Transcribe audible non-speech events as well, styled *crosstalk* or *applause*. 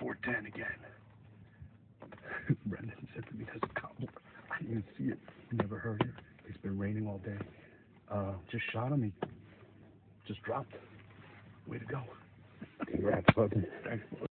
410 again. *laughs* Brendan said to me, there's a couple. I didn't even see it. Never heard it. It's been raining all day. Uh, just shot him. He just dropped. Way to go. Congrats, bud. Thanks.